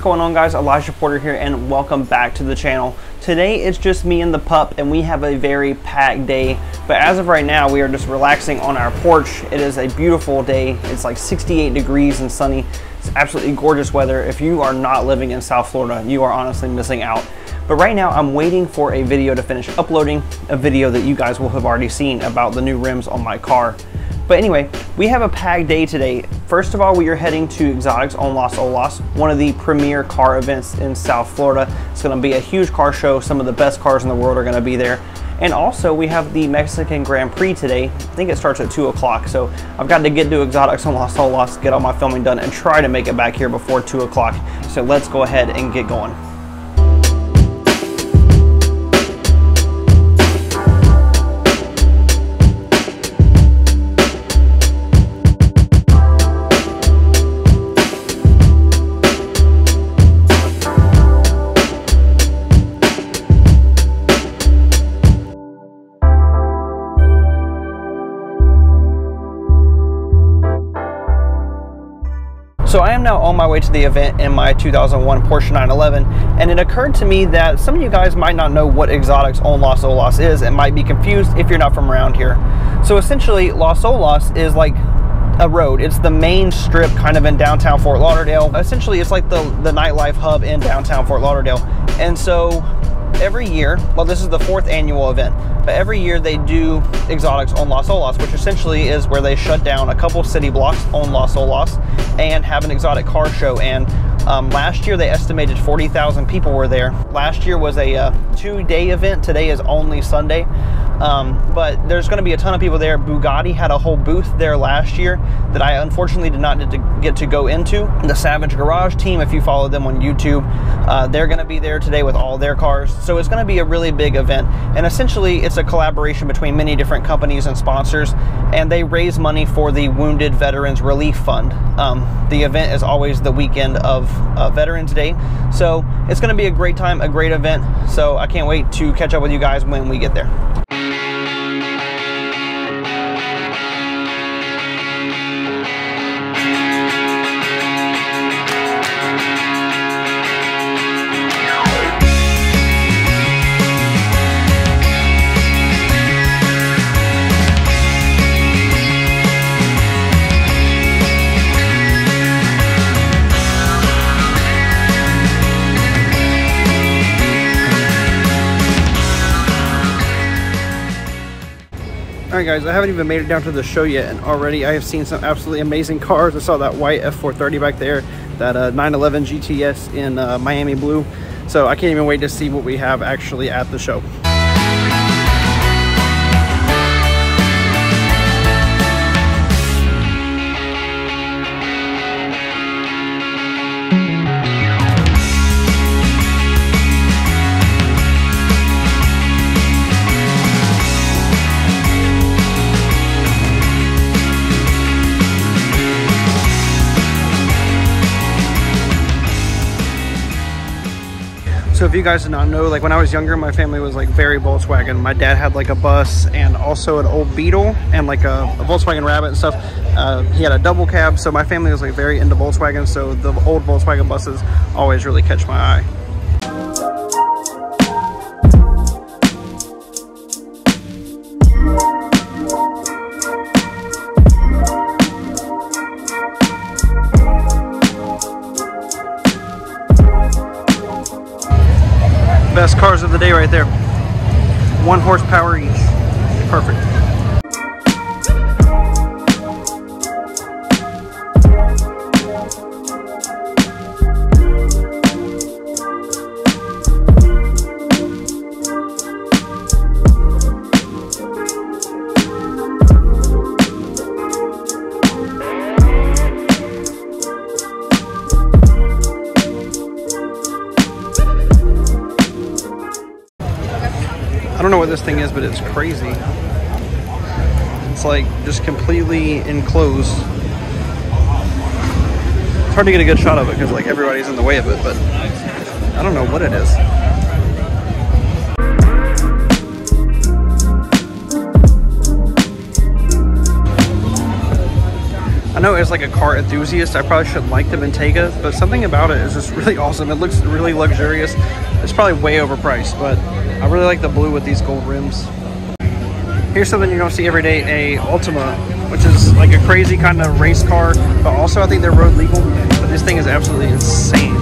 What's going on guys? Elijah Porter here and welcome back to the channel. Today it's just me and the pup and we have a very packed day. But as of right now, we are just relaxing on our porch. It is a beautiful day. It's like 68 degrees and sunny. It's absolutely gorgeous weather. If you are not living in South Florida, you are honestly missing out. But right now I'm waiting for a video to finish uploading, a video that you guys will have already seen about the new rims on my car. But anyway, we have a packed day today. First of all, we are heading to Exotics on Las Olas, one of the premier car events in South Florida. It's gonna be a huge car show. Some of the best cars in the world are gonna be there. And also we have the Mexican Grand Prix today. I think it starts at two o'clock. So I've got to get to Exotics on Las Olas, get all my filming done and try to make it back here before two o'clock. So let's go ahead and get going. On my way to the event in my 2001 Porsche 911, and it occurred to me that some of you guys might not know what Exotics on Las Olas is and might be confused if you're not from around here. So essentially, Las Olas is like a road. It's the main strip kind of in downtown Fort Lauderdale. Essentially, it's like the, the nightlife hub in downtown Fort Lauderdale. And so every year, well, this is the fourth annual event, but every year they do exotics on Las Olas, which essentially is where they shut down a couple city blocks on Las Olas and have an exotic car show. And um, last year they estimated 40,000 people were there. Last year was a uh, two day event. Today is only Sunday. Um, but there's going to be a ton of people there. Bugatti had a whole booth there last year that I unfortunately did not get to, get to go into. The Savage Garage team, if you follow them on YouTube, uh, they're going to be there today with all their cars. So it's going to be a really big event. And essentially, it's a collaboration between many different companies and sponsors, and they raise money for the Wounded Veterans Relief Fund. Um, the event is always the weekend of uh, Veterans Day. So it's going to be a great time, a great event. So I can't wait to catch up with you guys when we get there. All right, guys, I haven't even made it down to the show yet, and already I have seen some absolutely amazing cars. I saw that white F430 back there, that uh, 911 GTS in uh, Miami blue. So I can't even wait to see what we have actually at the show. So if you guys did not know, like when I was younger, my family was like very Volkswagen. My dad had like a bus and also an old Beetle and like a, a Volkswagen Rabbit and stuff. Uh, he had a double cab, so my family was like very into Volkswagen. So the old Volkswagen buses always really catch my eye. Horsepower it's crazy. It's like just completely enclosed. It's hard to get a good shot of it because like everybody's in the way of it, but I don't know what it is. I know as like a car enthusiast, I probably shouldn't like the Bentayga, but something about it is just really awesome. It looks really luxurious. It's probably way overpriced, but I really like the blue with these gold rims. Here's something you don't see every day, a Ultima, which is like a crazy kind of race car, but also I think they're road legal, but this thing is absolutely insane.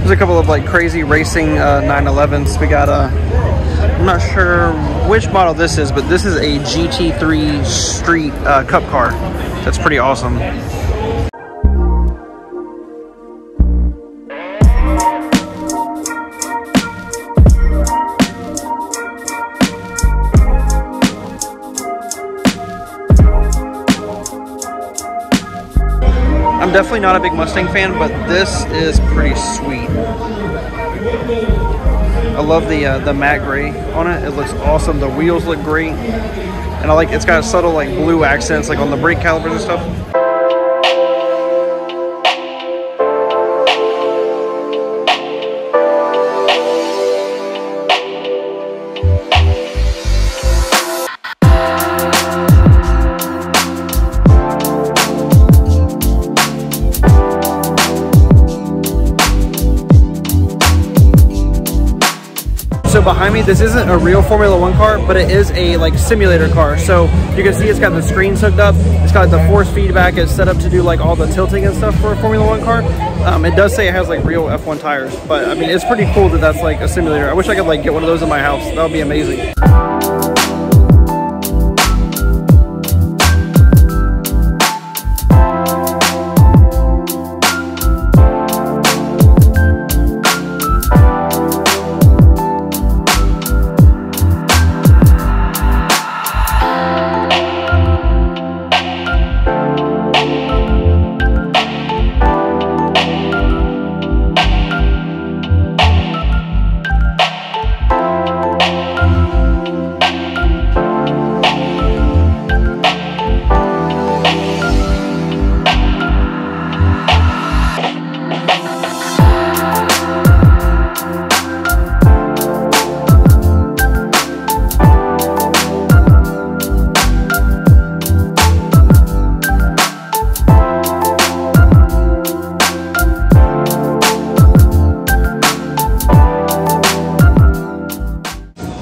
There's a couple of like crazy racing uh, 911s. We got a, I'm not sure which model this is, but this is a GT3 street uh, cup car. That's pretty awesome. Definitely not a big Mustang fan, but this is pretty sweet. I love the uh, the matte gray on it. It looks awesome. The wheels look great, and I like it's got subtle like blue accents like on the brake calipers and stuff. Behind me, this isn't a real Formula One car, but it is a like simulator car. So you can see it's got the screens hooked up. It's got the force feedback. It's set up to do like all the tilting and stuff for a Formula One car. Um, it does say it has like real F1 tires, but I mean, it's pretty cool that that's like a simulator. I wish I could like get one of those in my house. That would be amazing.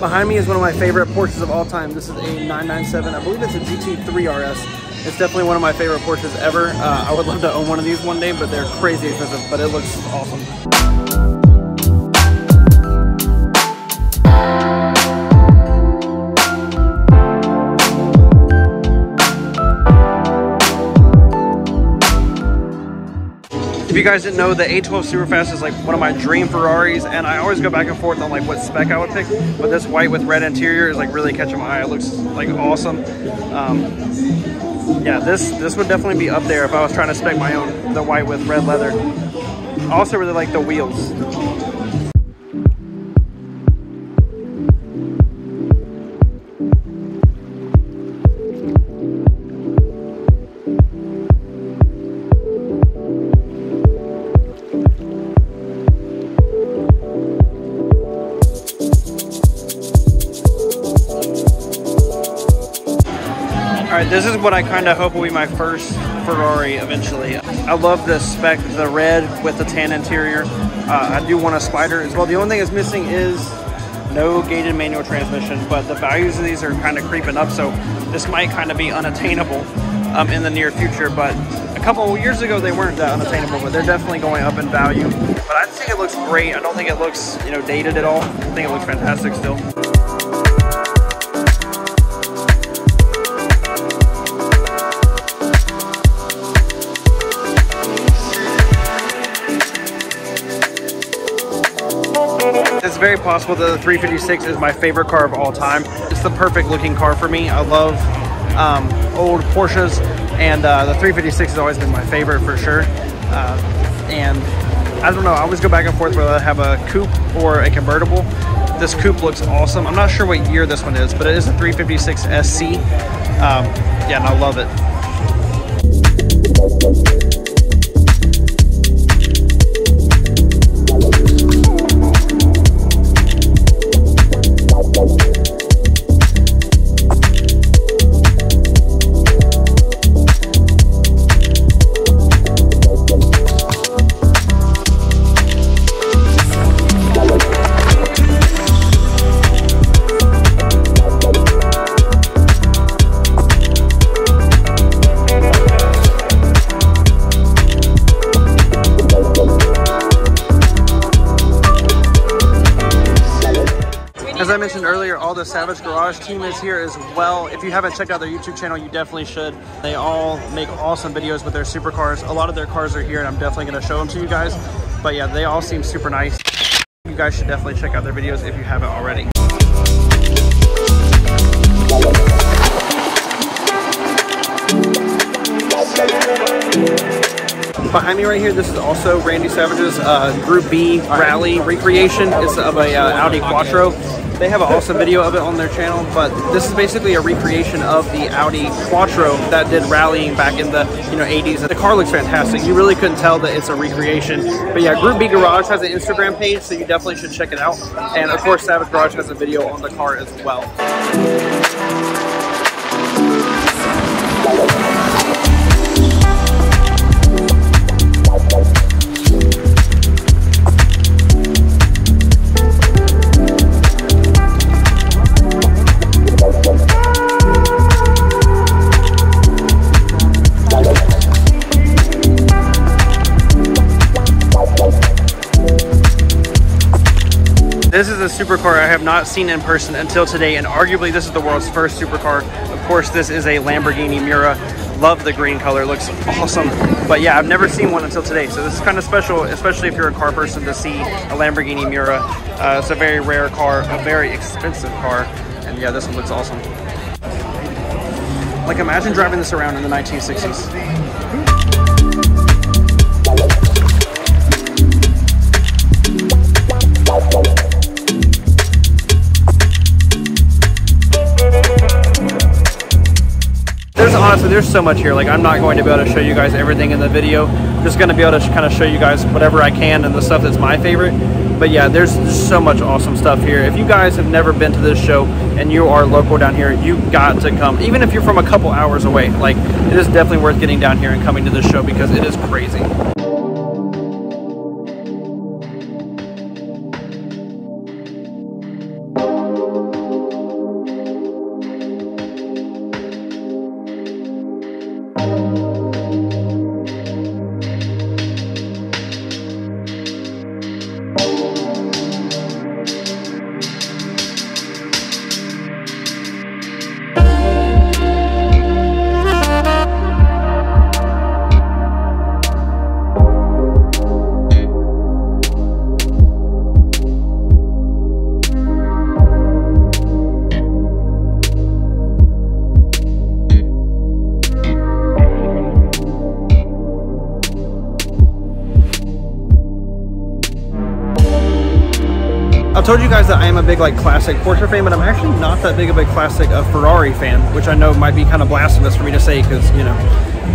Behind me is one of my favorite Porsches of all time. This is a 997. I believe it's a GT3 RS. It's definitely one of my favorite Porsches ever. Uh, I would love to own one of these one day, but they're crazy expensive, but it looks awesome. If you guys didn't know, the 812 Superfast is like one of my dream Ferraris, and I always go back and forth on like what spec I would pick. But this white with red interior is like really catching my eye. It looks like awesome. Um, yeah, this this would definitely be up there if I was trying to spec my own, the white with red leather. Also really like the wheels. This is what I kind of hope will be my first Ferrari eventually. I love the spec, the red with the tan interior. Uh, I do want a Spider as well. The only thing that's missing is no gated manual transmission, but the values of these are kind of creeping up, so this might kind of be unattainable um, in the near future. But a couple years ago, they weren't that unattainable, but they're definitely going up in value. But I think it looks great. I don't think it looks, you know, dated at all. I think it looks fantastic still. Very possible that the 356 is my favorite car of all time. It's the perfect looking car for me. I love um, old Porsches and uh, the 356 has always been my favorite for sure. Uh, and I don't know, I always go back and forth whether I have a coupe or a convertible. This coupe looks awesome. I'm not sure what year this one is, but it is a 356 SC. Um, yeah, and I love it. Savage Garage team is here as well. If you haven't checked out their YouTube channel, you definitely should. They all make awesome videos with their supercars. A lot of their cars are here and I'm definitely gonna show them to you guys. But yeah, they all seem super nice. You guys should definitely check out their videos if you haven't already. Behind me right here, this is also Randy Savage's uh, Group B Rally recreation. It's of a uh, Audi Quattro. They have an awesome video of it on their channel, but this is basically a recreation of the Audi Quattro that did rallying back in the you know 80s. The car looks fantastic. You really couldn't tell that it's a recreation. But yeah, Group B Garage has an Instagram page, so you definitely should check it out. And of course, Savage Garage has a video on the car as well. This is a supercar I have not seen in person until today, and arguably this is the world's first supercar. Of course, this is a Lamborghini Miura. Love the green color, looks awesome. But yeah, I've never seen one until today, so this is kind of special, especially if you're a car person to see a Lamborghini Miura. Uh, it's a very rare car, a very expensive car, and yeah, this one looks awesome. Like imagine driving this around in the 1960s. Honestly there's so much here. Like i'm not going to be able to show you guys everything in the video. I'm just going to be able to kind of show you guys whatever i can and the stuff that's my favorite. But yeah there's just so much awesome stuff here. If you guys have never been to this show and you are local down here you got to come. Even if you're from a couple hours away like it is definitely worth getting down here and coming to this show because it is crazy told you guys that I am a big like classic Porsche fan, but I'm actually not that big of a classic uh, Ferrari fan, which I know might be kind of blasphemous for me to say because you know.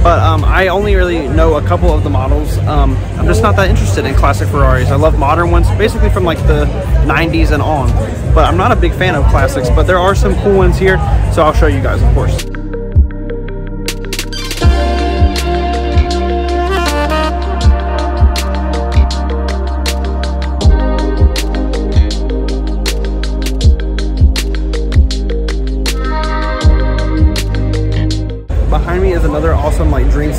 But um, I only really know a couple of the models. Um, I'm just not that interested in classic Ferraris. I love modern ones, basically from like the 90s and on. But I'm not a big fan of classics. But there are some cool ones here, so I'll show you guys, of course.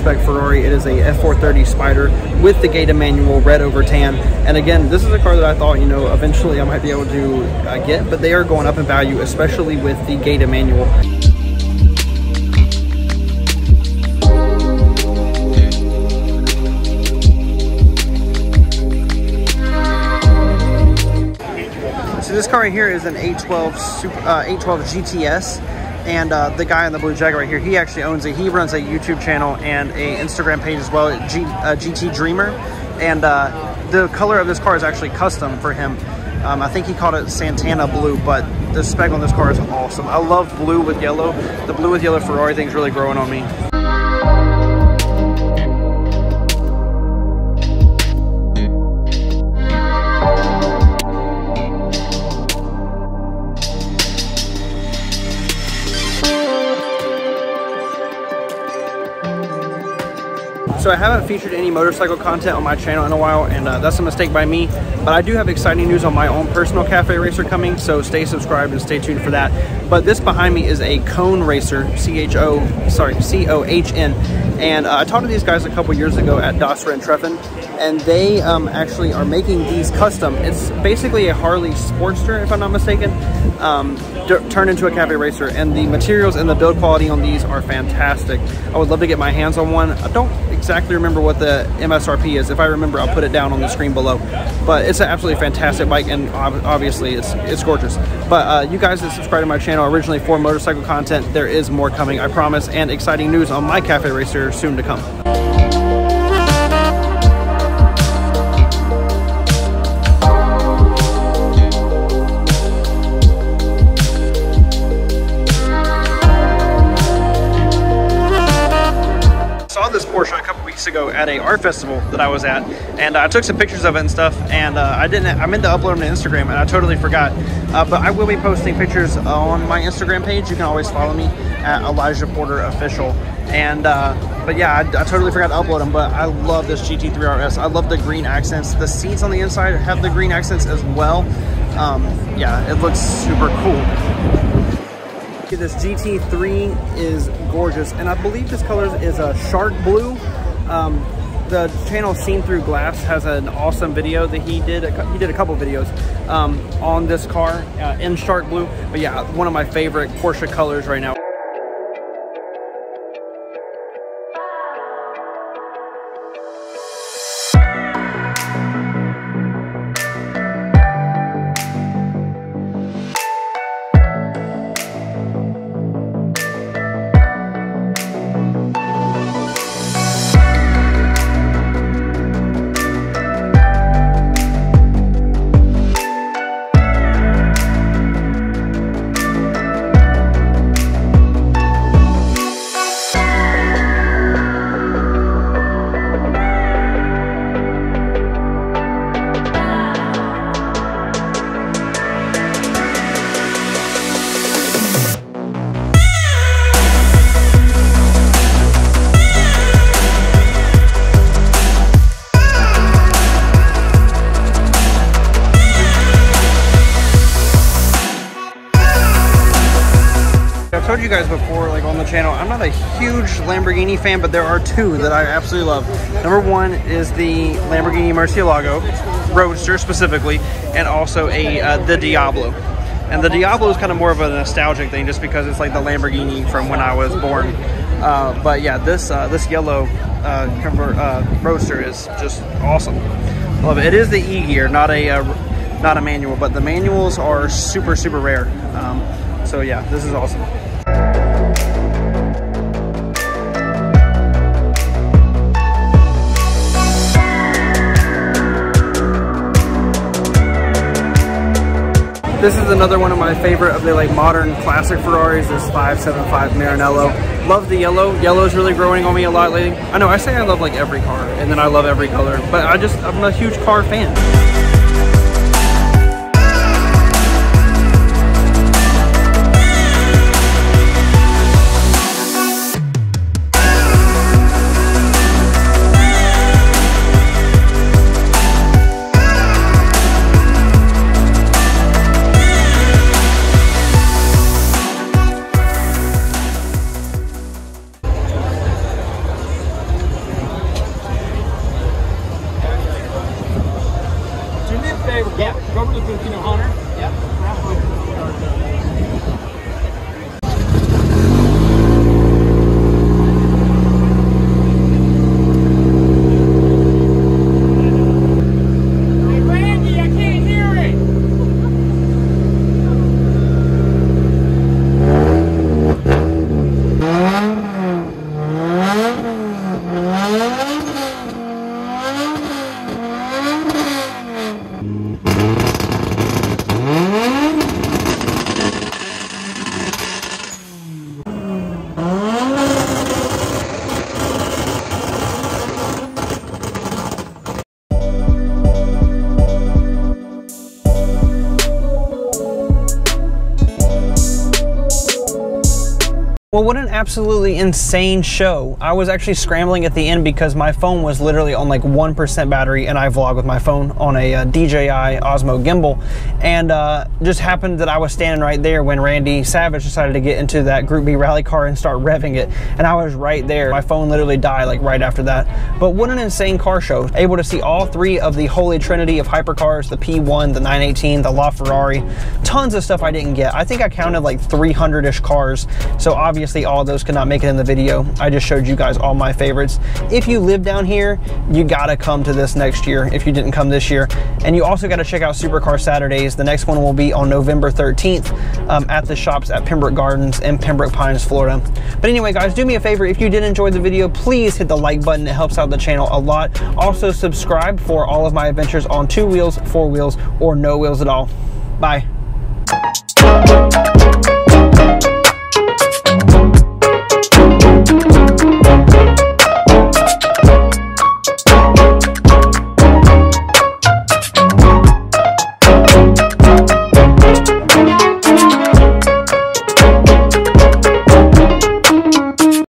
Spec Ferrari. It is a F430 Spider with the gated manual, red over tan. And again, this is a car that I thought, you know, eventually I might be able to uh, get, but they are going up in value, especially with the gated manual. So this car right here is an 812 Super, uh, 812 GTS and uh, the guy in the blue jacket right here, he actually owns it. He runs a YouTube channel and a Instagram page as well, G, uh, GT Dreamer. And uh, the color of this car is actually custom for him. Um, I think he called it Santana Blue, but the spec on this car is awesome. I love blue with yellow. The blue with yellow Ferrari thing's really growing on me. So I haven't featured any motorcycle content on my channel in a while, and uh, that's a mistake by me. But I do have exciting news on my own personal cafe racer coming, so stay subscribed and stay tuned for that. But this behind me is a Cohn Racer, C-H-O, sorry, C-O-H-N. And uh, I talked to these guys a couple years ago at Dosra and Treffen, and they um, actually are making these custom. It's basically a Harley Sportster, if I'm not mistaken. Um, turn into a cafe racer and the materials and the build quality on these are fantastic. I would love to get my hands on one. I don't exactly remember what the msrp is. If i remember i'll put it down on the screen below. But it's an absolutely fantastic bike and obviously it's it's gorgeous. But uh, you guys that subscribe to my channel originally for motorcycle content there is more coming i promise and exciting news on my cafe racer soon to come at a art festival that I was at, and I took some pictures of it and stuff. And uh, I didn't. I meant to upload them to Instagram, and I totally forgot. Uh, but I will be posting pictures on my Instagram page. You can always follow me at Elijah Porter Official. And uh, but yeah, I, I, totally forgot to upload them. But I love this GT3 RS. I love the green accents. The seats on the inside have the green accents as well. Um, yeah, it looks super cool. This GT3 is gorgeous, and I believe this color is a shark blue. Um, the channel Seen Through Glass has an awesome video that he did. A, he did a couple videos um, on this car uh, in shark blue. But yeah, one of my favorite Porsche colors right now. Lamborghini fan, but there are two that I absolutely love. Number one is the Lamborghini Murcielago, Roadster specifically, and also a uh, the Diablo. And the Diablo is kind of more of a nostalgic thing, just because it's like the Lamborghini from when I was born. Uh, but yeah, this uh, this yellow uh, uh, Roadster is just awesome. Love it. It is the E gear, not a uh, not a manual, but the manuals are super super rare. Um, so yeah, this is awesome. This is another one of my favorite of the like modern classic Ferraris, this 575 Maranello. Love the yellow. Yellow is really growing on me a lot lately. I know I say I love like every car and then I love every color, but I just, I'm a huge car fan. Well, what an absolutely insane show. I was actually scrambling at the end because my phone was literally on like 1% battery and I vlog with my phone on a uh, DJI Osmo gimbal. And uh, just happened that I was standing right there when Randy Savage decided to get into that Group B rally car and start revving it. And I was right there. My phone literally died like right after that. But what an insane car show. Able to see all three of the holy trinity of hypercars, the P1, the 918, the LaFerrari. Tons of stuff I didn't get. I think I counted like 300-ish cars. So obviously Obviously, all those could not make it in the video. I just showed you guys all my favorites. If you live down here, you gotta come to this next year if you didn't come this year. And you also gotta check out Supercar Saturdays. The next one will be on November 13th um, at the Shoppes at Pembroke Gardens in Pembroke Pines, Florida. But anyway, guys, do me a favor. If you did enjoy the video, please hit the like button. It helps out the channel a lot. Also, subscribe for all of my adventures on two wheels, four wheels, or no wheels at all. Bye.